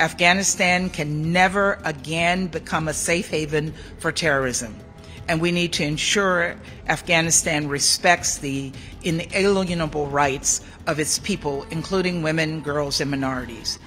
Afghanistan can never again become a safe haven for terrorism. And we need to ensure Afghanistan respects the inalienable rights of its people, including women, girls, and minorities.